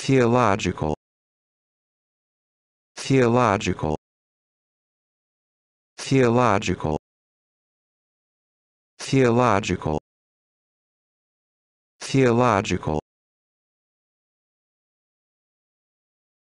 theological. Theological. Theological. Theological. Theological.